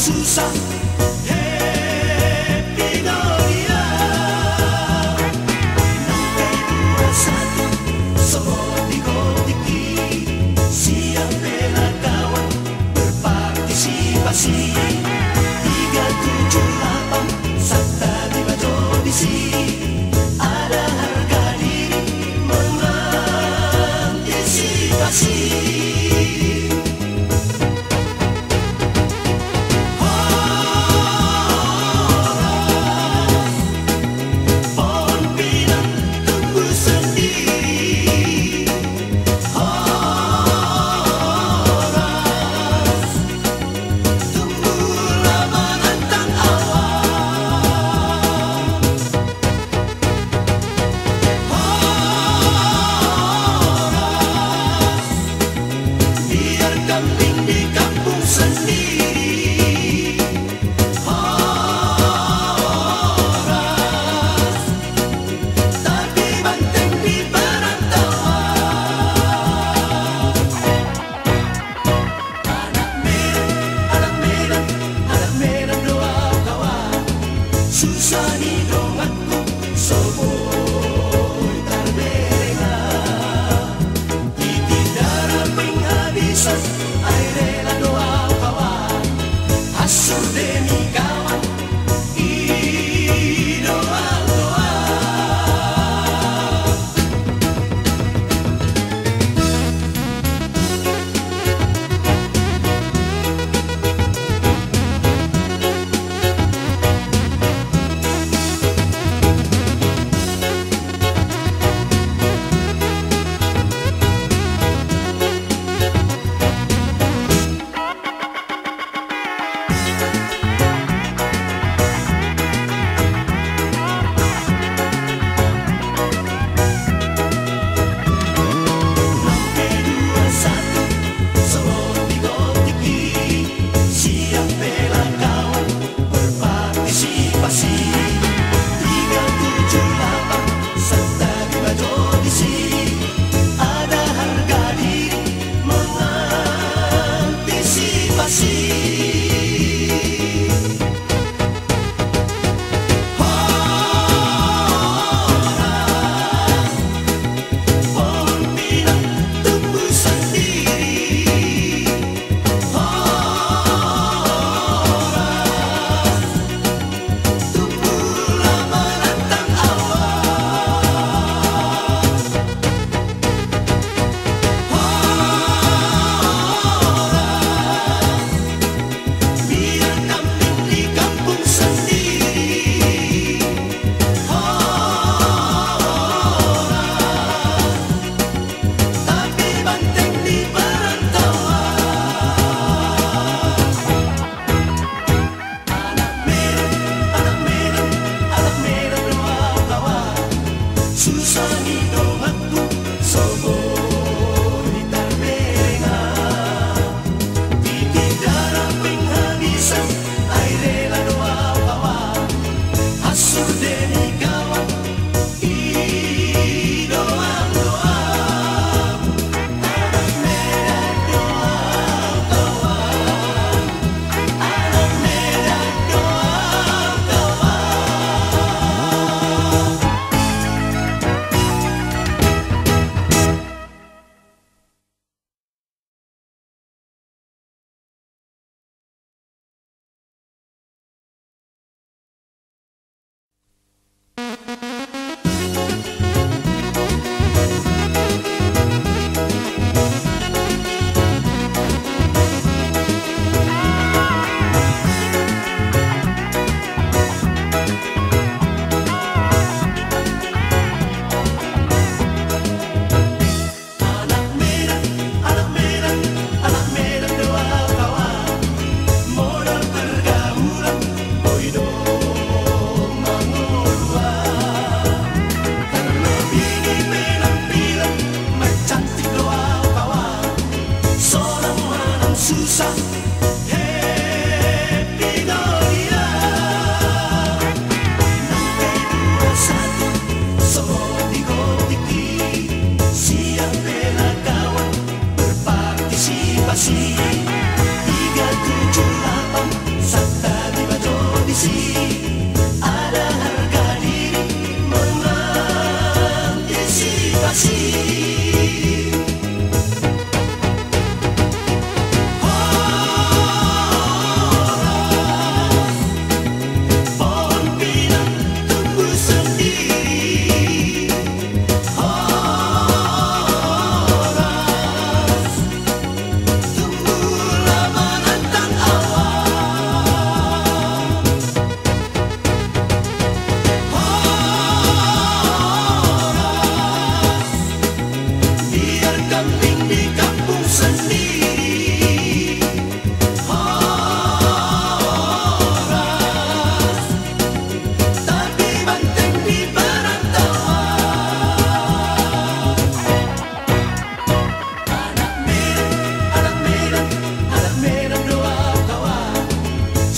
世上。sun.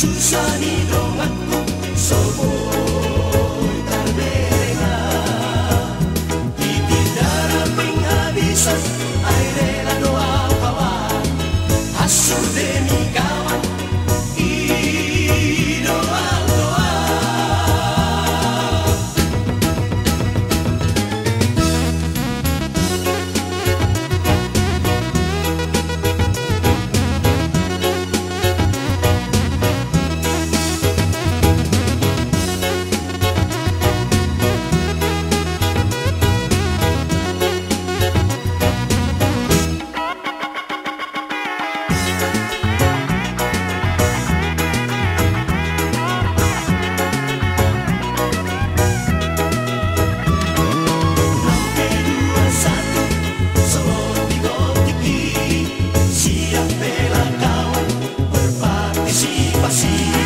树下你。assim.